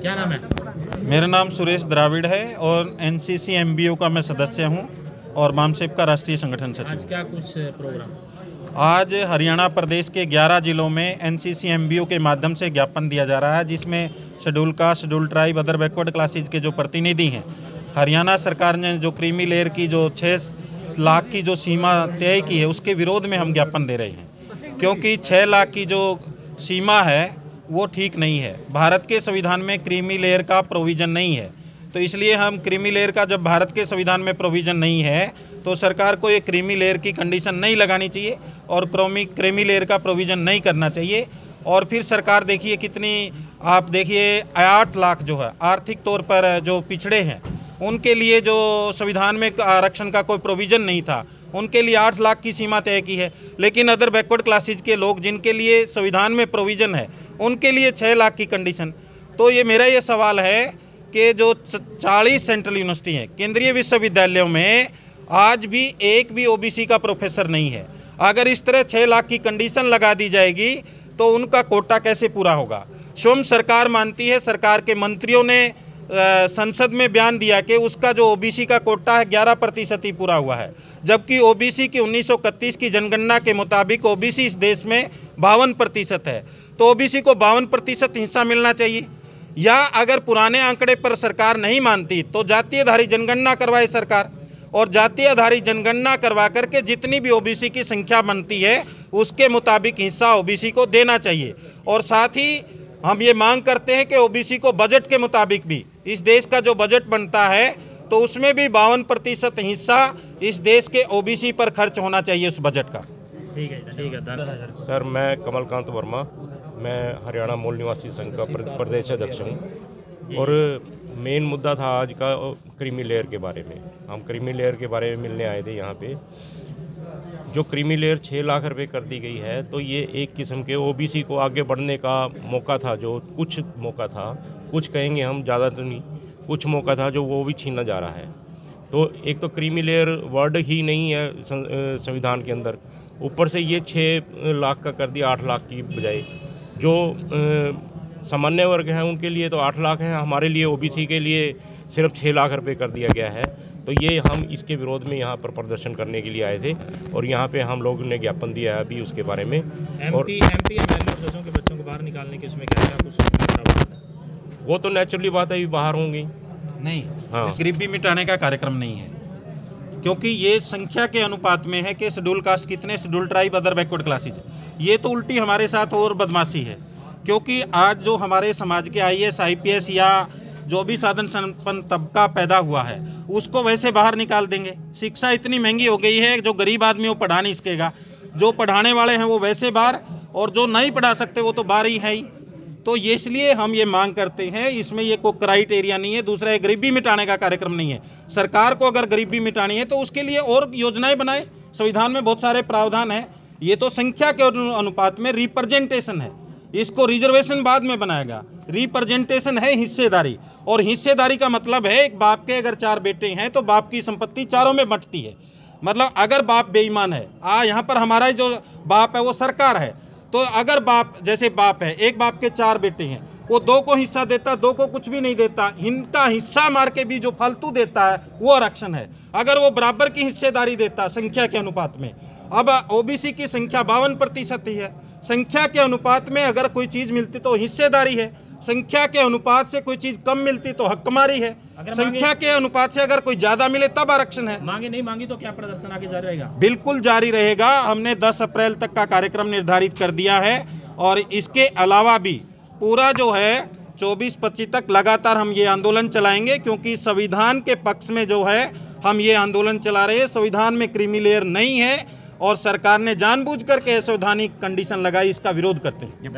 क्या नाम है? मेरा नाम सुरेश द्राविड़ है और N C C M B O का मैं सदस्य हूँ और मामसेप का राष्ट्रीय संगठन आज सचिव क्या कुछ प्रोग्राम आज हरियाणा प्रदेश के 11 जिलों में N C C M B O के माध्यम से ज्ञापन दिया जा रहा है जिसमें schedule caste schedule tribe other backward classes के जो प्रतिनिधि हैं हरियाणा सरकार ने जो क्रीमी लेयर की जो छः लाख की जो सीमा तय की है उसके विरोध में हम ज्ञापन दे रहे हैं। क्योंकि छः लाख की जो सीमा है वो ठीक नहीं है। भारत के संविधान में क्रीमी लेयर का प्रोविज़न नहीं है। तो इसलिए हम क्रीमी लेयर का, जब भारत के संविधान में प्रोविज़न नहीं है तो सरकार को ये क्रीमी लेयर की कंडीशन नहीं लगानी चाहिए और क्रोमी, क्रीमी लेयर का प्रोविज़न नहीं करना चाहिए। और फिर सरकार देखिए कितनी, आप देखिए आठ लाख जो है, आर्थिक तौर पर जो पिछड़े हैं उनके लिए जो संविधान में आरक्षण का कोई प्रोविज़न नहीं था, उनके लिए आठ लाख की सीमा तय की है। लेकिन अदर बैकवर्ड क्लासेज के लोग जिनके लिए संविधान में प्रोविज़न है, उनके लिए छः लाख की कंडीशन तो ये मेरा ये सवाल है कि जो चालीस सेंट्रल यूनिवर्सिटी हैं, केंद्रीय विश्वविद्यालयों में आज भी एक भी ओबीसी का प्रोफेसर नहीं है। अगर इस तरह छः लाख की कंडीशन लगा दी जाएगी तो उनका कोटा कैसे पूरा होगा? स्वयं सरकार मानती है, सरकार के मंत्रियों ने संसद में बयान दिया कि उसका जो ओबीसी का कोटा है 11 प्रतिशत ही पूरा हुआ है। जबकि ओबीसी की उन्नीस की जनगणना के मुताबिक ओबीसी इस देश में बावन प्रतिशत है। तो ओबीसी को बावन प्रतिशत हिस्सा मिलना चाहिए। या अगर पुराने आंकड़े पर सरकार नहीं मानती तो जातीय आधारित जनगणना करवाए सरकार। और जातीय आधारित जनगणना करवा करके जितनी भी ओबीसी की संख्या बनती है, उसके मुताबिक हिस्सा ओबीसी को देना चाहिए। और साथ ही हम ये मांग करते हैं कि ओबीसी को बजट के मुताबिक भी इस देश का जो बजट बनता है तो उसमें भी बावन प्रतिशत हिस्सा इस देश के ओबीसी पर खर्च होना चाहिए उस बजट का। ठीक है ठीक है सर मैं कमलकांत वर्मा मैं हरियाणा मूल निवासी संघ का प्रदेश अध्यक्ष हूँ। और मेन मुद्दा था आज का क्रीमी लेयर के बारे में। हम क्रीमी लेयर के बारे में मिलने आए थे यहाँ पे। जो क्रीमी लेयर छः लाख रुपए कर दी गई है तो ये एक किस्म के ओबीसी को आगे बढ़ने का मौका था, जो कुछ मौका था, कुछ कहेंगे हम, ज़्यादा तो नहीं, कुछ मौका था जो वो भी छीना जा रहा है। तो एक तो क्रीमी लेयर वर्ड ही नहीं है संविधान के अंदर। ऊपर से ये छः लाख का कर दिया, आठ लाख की बजाय। जो सामान्य वर्ग हैं, उनके लिए तो आठ लाख हैं, हमारे लिए ओबीसी के लिए सिर्फ़ छः लाख रुपए कर दिया गया है। तो ये हम इसके विरोध में यहाँ पर प्रदर्शन करने के लिए आए थे और यहाँ पे हम लोग ने ज्ञापन दिया है अभी उसके बारे में। और एमपी एमपी एमएलए के बच्चों को बाहर निकालने के उसमें क्या कुछ वो तो नेचुरली बात है अभी बाहर होंगी। नहीं हाँ। गरीबी मिटाने का कार्यक्रम नहीं है। क्योंकि ये संख्या के अनुपात में है कि शेड्यूल कास्ट कितने schedule tribe other backward classes. ये तो उल्टी हमारे साथ और बदमाशी है। क्योंकि आज जो हमारे समाज के I S I P S या जो भी साधन संपन्न तबका पैदा हुआ है, उसको वैसे बाहर निकाल देंगे। शिक्षा इतनी महँगी हो गई है जो गरीब आदमी वो पढ़ा नहीं सकेगा। जो पढ़ाने वाले हैं वो वैसे बाहर, और जो नहीं पढ़ा सकते वो तो बाहर ही है ही। तो ये इसलिए हम ये मांग करते हैं, इसमें ये कोई क्राइटेरिया नहीं है, दूसरा ये गरीबी मिटाने का कार्यक्रम नहीं है। सरकार को अगर गरीबी मिटानी है तो उसके लिए और योजनाएँ बनाए। संविधान में बहुत सारे प्रावधान हैं। ये तो संख्या के अनु- अनुपात में रिप्रेजेंटेशन है। इसको रिजर्वेशन बाद में बनाएगा रिप्रेजेंटेशन है हिस्सेदारी। और हिस्सेदारी का मतलब है, एक बाप के अगर चार बेटे हैं तो बाप की संपत्ति चारों में बंटती है। मतलब अगर बाप बेईमान है, आ, यहाँ पर हमारा जो बाप है, वो सरकार है। तो अगर बाप, जैसे बाप है, एक बाप के चार बेटे हैं वो दो को हिस्सा देता दो को कुछ भी नहीं देता। इनका हिस्सा मार के भी जो फालतू देता है वो आरक्षण है। अगर वो बराबर की हिस्सेदारी देता संख्या के अनुपात में। अब ओबीसी की संख्या बावन प्रतिशत ही है। संख्या के अनुपात में अगर कोई चीज़ मिलती तो हिस्सेदारी है। संख्या के अनुपात से कोई चीज़ कम मिलती तो हकमारी है। संख्या के अनुपात से अगर कोई ज़्यादा मिले तब आरक्षण है। मांगे नहीं मांगी तो क्या प्रदर्शन आगे जारी रहेगा? बिल्कुल जारी रहेगा। हमने 10 अप्रैल तक का कार्यक्रम निर्धारित कर दिया है। और इसके अलावा भी पूरा जो है 24-25 तक लगातार हम ये आंदोलन चलाएँगे, क्योंकि संविधान के पक्ष में जो है, हम ये आंदोलन चला रहे हैं। संविधान में क्रीमी लेयर नहीं है और सरकार ने जानबूझ करके संवैधानिक कंडीशन लगाई, इसका विरोध करते हैं।